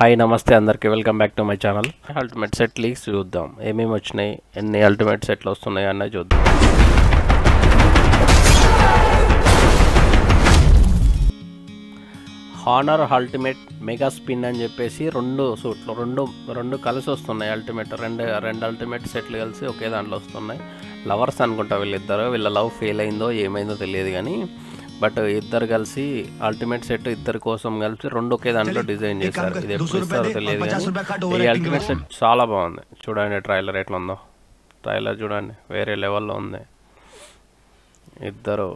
Hi నమస్తే అందరికీ. Welcome back to my channel ultimate set leaks చూద్దాం. ఏమేమి వచ్చినాయి? ఎన్ని అల్టిమేట్ సెట్లు వస్తున్నాయి అన్నది చూద్దాం. హానర్ అల్టిమేట్ మెగా స్పిన్ అని చెప్పేసి రెండు సూట్లు రెండు రెండు కలిసి వస్తున్నాయి అల్టిమేట్ రెండు రెండు అల్టిమేట్ సెట్లు కలిసి ఒకే దాంట్లో వస్తున్నాయి. లవర్స్ అనుకుంటా వీళ్ళిద్దరు. వీళ్ళ లవ్ ఫెయిల్ అయిందో ఏమైందో తెలియదు కానీ బట్ ఇద్దరు కలిసి అల్టిమేట్ సెట్ ఇద్దరి కోసం కలిసి రెండు ఒకే దాంట్లో డిజైన్ చేశారు. ఇది ఎప్పుడు ఇస్తారో తెలియదు కానీ ఈ అల్టిమేట్ సెట్ చాలా బాగుంది. చూడండి ట్రైలర్ ఎట్లా ఉందో ట్రైలర్ చూడండి వేరే లెవెల్లో ఉంది. ఇద్దరు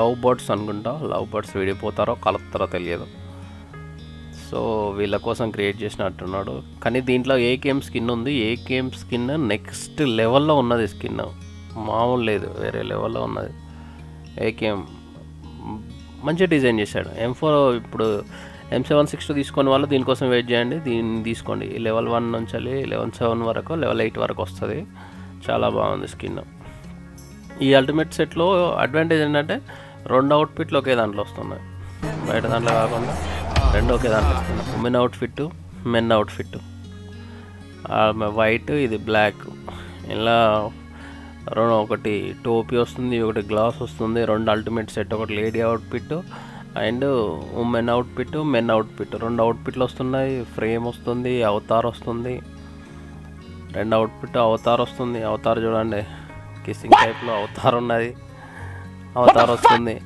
లవ్ బర్డ్స్ అనుకుంటా లవ్ బర్డ్స్ విడిపోతారో కలుపుతారో తెలియదు. సో వీళ్ళ కోసం క్రియేట్ చేసినట్టున్నాడు. కానీ దీంట్లో ఏకేఎం స్కిన్ ఉంది. ఏకేఎం స్కిన్ నెక్స్ట్ లెవెల్లో ఉన్నది స్కిన్. మామూలు లేదు వేరే లెవెల్లో ఉన్నది. ఏకేఎం మంచి డిజైన్ చేశాడు. ఎం ఫోర్ ఇప్పుడు ఎం సెవెన్ సిక్స్ తీసుకొని వాళ్ళు దీనికోసం వెయిట్ చేయండి. దీన్ని తీసుకోండి. లెవెల్ వన్ నుంచి లెవెన్ లెవెల్ సెవెన్ వరకు లెవెల్ ఎయిట్ వరకు వస్తుంది. చాలా బాగుంది స్కిన్ ఈ అల్టిమేట్ సెట్లో అడ్వాంటేజ్ ఏంటంటే రెండు అవుట్ఫిట్లు ఒకే దాంట్లో వస్తున్నాయి. బయట దాంట్లో కాకుండా రెండు ఒకే దాంట్లో వస్తున్నాయి. Women outfit men outfit white ఇది బ్లాక్ ఇలా రెండు ఒకటి టోపీ వస్తుంది ఒకటి గ్లాస్ వస్తుంది రెండు అల్టిమేట్ సెట్ ఒకటి lady outfit and women outfit men outfit. రెండు అవుట్ఫిట్లు వస్తున్నాయి ఫ్రేమ్ వస్తుంది అవతార్ వస్తుంది. రెండు అవుట్ఫిట్ అవతార్ వస్తుంది. అవతార్ చూడండి కిస్సింగ్ టైప్లో అవతార్ ఉన్నది. అవతార్ వస్తుంది.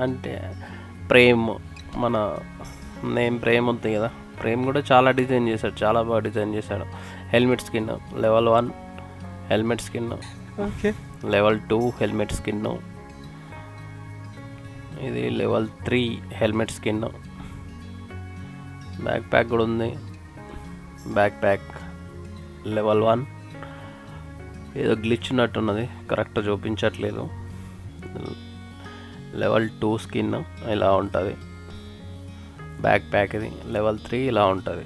అంటే ప్రేమ్ మన నేమ్ ప్రేమ్ ఉంది కదా. ప్రేమ్ కూడా చాలా డిజైన్ చేశాడు చాలా బాగా డిజైన్ చేశాడు. Helmet skin level one. Helmet skin. Okay. Level two helmet skin. ఇది level three helmet skin. Backpack కూడా ఉంది. Backpack level one. ఏదో గ్లిచ్ ఉన్నట్టున్నది కరెక్ట్ చూపించట్లేదు. లెవెల్ టూ స్కిన్ ఇలా ఉంటుంది. బ్యాక్ ప్యాక్ ఇది. లెవెల్ త్రీ ఇలా ఉంటుంది.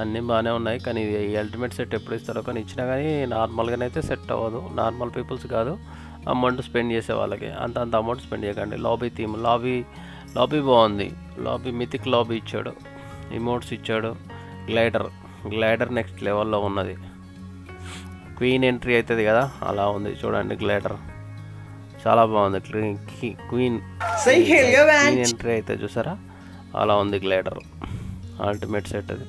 అన్నీ బాగానే ఉన్నాయి. కానీ ఇది ఈ అల్టిమేట్ సెట్ ఎప్పుడు ఇస్తారో కానీ ఇచ్చినా కానీ నార్మల్గానే అయితే సెట్ అవ్వదు. నార్మల్ పీపుల్స్ కాదు. అమౌంట్ స్పెండ్ చేసే వాళ్ళకి. అంత అంత అమౌంట్ స్పెండ్ చేయకండి. లాబీ థీమ్ లాబీ లాబీ బాగుంది. లాబీ మితిక్ లాబీ ఇచ్చాడు. ఇమోట్స్ ఇచ్చాడు. గ్లైడర్ గ్లైడర్ నెక్స్ట్ లెవెల్లో ఉన్నది. క్వీన్ ఎంట్రీ అవుతుంది కదా? అలా ఉంది. చూడండి గ్లైడర్ చాలా బాగుంది. క్వీన్ క్వీన్ ఎంట్రీ అయితే చూసారా? అలా ఉంది గ్లైడర్ అల్టిమేట్ సెట్ అది.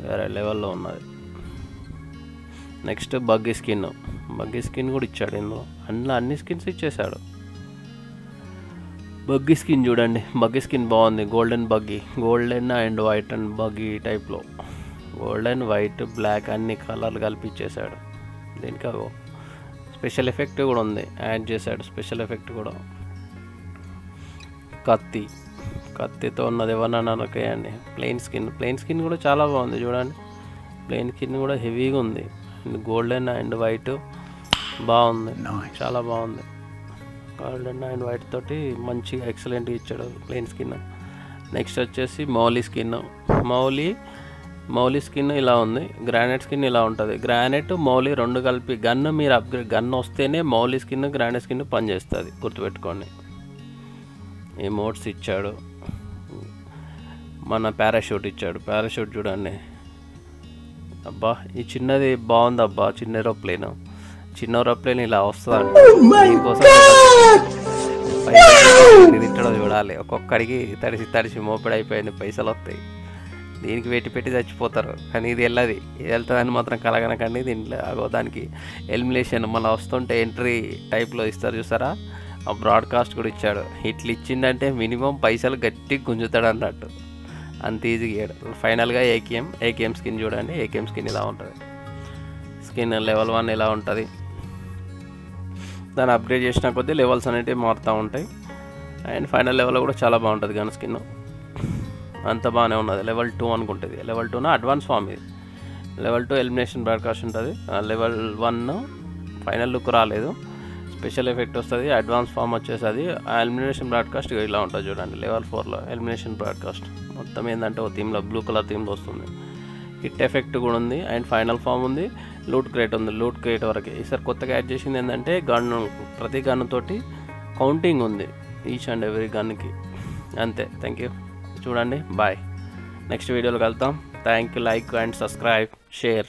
వేరే లెవెల్లో ఉన్నది. Next buggy skin. Buggy skin కూడా ఇచ్చాడు ఇందులో. అందులో అన్ని స్కిన్స్ ఇచ్చేసాడు బగ్గీ స్కిన్ చూడండి. బగ్గీ స్కిన్ బాగుంది. Golden buggy. Golden and white and buggy టైప్లో. గోల్డెన్ వైట్ బ్లాక్ అన్ని కలర్లు కలిపి ఇచ్చేసాడు దీనికి అగో స్పెషల్ ఎఫెక్ట్ కూడా ఉంది. యాడ్ చేశాడు స్పెషల్ ఎఫెక్ట్ కూడా. కత్తి. కత్తితో ఉన్నది ఎవరన్నా నరకేయండి ప్లెయిన్ స్కిన్ ప్లెయిన్ స్కిన్ కూడా చాలా బాగుంది చూడండి. ప్లెయిన్ స్కిన్ కూడా హెవీగా ఉంది. అండ్ గోల్డెన్ అండ్ వైట్ బాగుంది. చాలా బాగుంది. గోల్డెన్ అండ్ వైట్ తోటి మంచిగా ఎక్సలెంట్గా ఇచ్చాడు ప్లెయిన్ స్కిన్ నెక్స్ట్ వచ్చేసి మౌలీ స్కిన్ మౌలీ మౌలీ స్కిన్ ఇలా ఉంది. గ్రానైట్ స్కిన్ ఇలా ఉంటుంది. గ్రానైట్ మౌలీ రెండు కలిపి గన్ మీరు అప్గ్రేడ్ గన్ వస్తేనే మౌలీ స్కిన్ గ్రానైట్ స్కిన్ పనిచేస్తుంది. గుర్తుపెట్టుకోండి. ఎమోట్స్ ఇచ్చాడు. మన పారాషూట్ ఇచ్చాడు. పారాషూట్ చూడండి. అబ్బా ఈ చిన్నది బాగుంది అబ్బా చిన్న ఏరోప్లేన్ చిన్న ఏరోప్లేన్ ఇలా వస్తుంది తిట్టడం చూడాలి. ఒక్కొక్కడికి తడిసి తడిసి మోపిడి అయిపోయింది పైసలు వస్తాయి. దీనికి పెట్టి పెట్టి చచ్చిపోతారు. కానీ ఇది వెళ్ళది ఇది వెళ్తుందని మాత్రం కలగనకండి దీంట్లో. అగో దానికి ఎలిమినేషన్ మన వస్తుంటే ఎంట్రీ టైప్లో ఇస్తారు చూసారా? ఆ బ్రాడ్కాస్ట్ కూడా ఇచ్చాడు. ఇట్లా ఇచ్చిందంటే మినిమం పైసలు గట్టిగా గుంజుతాడు అన్నట్టు. అంత ఈజీగా ఫైనల్గా ఏకేఎం ఏకేఎం స్కిన్ చూడండి. ఏకేఎం స్కిన్ ఇలా ఉంటుంది. స్కిన్ లెవెల్ వన్ ఇలా ఉంటుంది. దాన్ని అప్గ్రేడ్ చేసిన కొద్దీ లెవెల్స్ అనేటివి మారుతూ ఉంటాయి. అండ్ ఫైనల్ లెవెల్లో కూడా చాలా బాగుంటుంది కానీ స్కిన్ అంత బాగానే ఉన్నది. లెవెల్ టూ అనుకుంటుంది. లెవెల్ టూన అడ్వాన్స్ ఫామ్ ఇది. లెవెల్ టూ ఎలిమినేషన్ బ్రాడ్కాస్ట్ ఉంటుంది. లెవెల్ వన్ ఫైనల్ లుక్ రాలేదు. స్పెషల్ ఎఫెక్ట్ వస్తుంది. అడ్వాన్స్ ఫామ్ వచ్చేసి ఆ ఎలిమినేషన్ బ్రాడ్కాస్ట్ ఇలా ఉంటుంది చూడండి. లెవెల్ ఫోర్లో ఎలిమినేషన్ బ్రాడ్కాస్ట్ మొత్తం ఏంటంటే ఒక థీమ్లో బ్లూ కలర్ థీమ్లో వస్తుంది. హిట్ ఎఫెక్ట్ కూడా ఉంది. అండ్ ఫైనల్ ఫామ్ ఉంది. లూట్ క్రేట్ ఉంది. లూట్ క్రేట్ వరకు. ఈసారి కొత్తగా యాడ్ చేసింది ఏంటంటే గన్ ప్రతి గన్ తోటి కౌంటింగ్ ఉంది. ఈచ్ అండ్ ఎవ్రీ గన్కి. అంతే. Thank you. చూడండి. బాయ్. నెక్స్ట్ వీడియోలో కలుద్దాం. Thank you. Like and subscribe. Share.